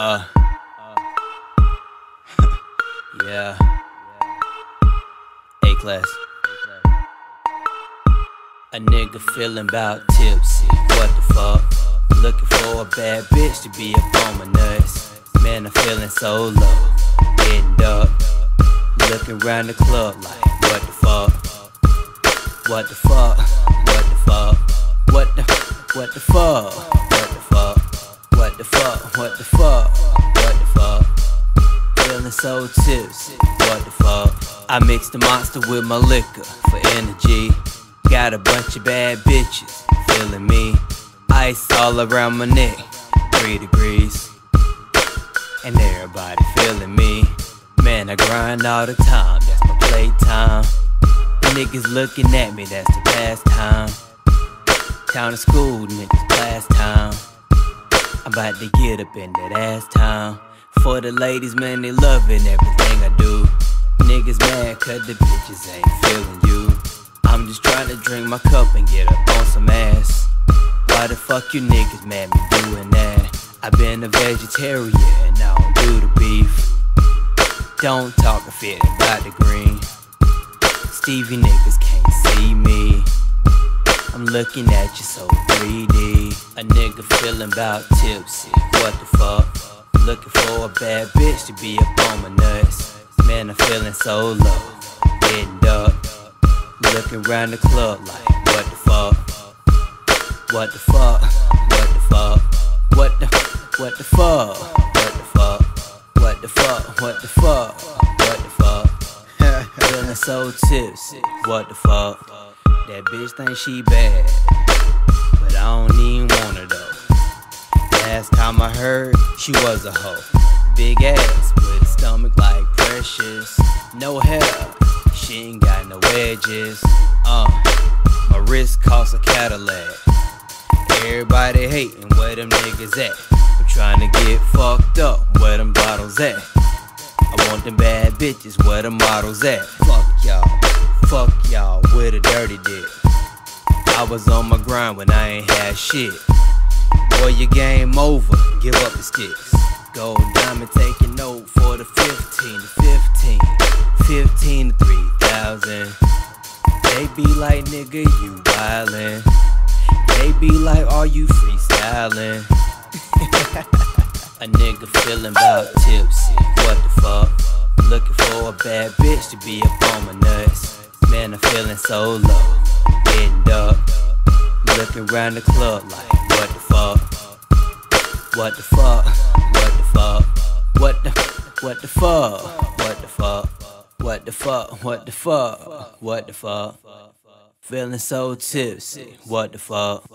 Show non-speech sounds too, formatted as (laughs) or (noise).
Uh. (laughs) yeah. A class. A nigga feeling bout tipsy. What the fuck? Looking for a bad bitch to be a my nuts. Man, I'm feeling so low. Getting up. Looking around the club like, what the fuck? What the fuck? What the fuck? What the what the fuck? What the fuck? What the fuck? What the fuck? So tipsy. What the fuck? I mixed the monster with my liquor for energy. Got a bunch of bad bitches feeling me. Ice all around my neck, three degrees. And everybody feeling me. Man, I grind all the time, that's my playtime. Niggas looking at me, that's the pastime. Town to school, niggas class time. I'm about to get up in that ass time. For the ladies, man, they loving everything I do. Niggas mad cause the bitches ain't feeling you. I'm just trying to drink my cup and get up on some ass. Why the fuck you niggas mad me doing that? I've been a vegetarian, I don't do the beef. Don't talk a fit about the green. Stevie niggas can't see me. I'm looking at you so 3D. A nigga feeling bout tipsy. What the fuck? Looking for a bad bitch to be up on my nuts. Man, I'm feeling so low. Getting up. Looking around the club like, what the fuck? What the fuck? What the fuck? What the what the fuck? What the fuck? What the fuck? What the fuck? What the fuck? (laughs) Feeling so tipsy. What the fuck? That bitch think she bad, but I don't even want her though. Last time I heard, she was a hoe. Big ass with a stomach like precious. No hair, she ain't got no edges. Uh, my wrist costs a Cadillac. Everybody hating where them niggas at. I'm trying to get fucked up where them bottles at. I want them bad bitches where the models at. Fuck y'all. Fuck y'all with a dirty dick. I was on my grind when I ain't had shit. Boy, your game over. Give up the sticks. Gold diamond taking note for the 15 to 15. 15 to 3000. They be like, nigga, you wildin'. They be like, are you freestyling? (laughs) a nigga feeling bout tipsy. What the fuck? Looking for a bad bitch to be up on my nuts. Man, I'm feeling so low. Getting up. Looking around the club like? What the fuck? What the fuck? What the what the fuck? What the fuck? What the fuck? What the fuck? What the fuck? Feeling so tipsy. What the fuck?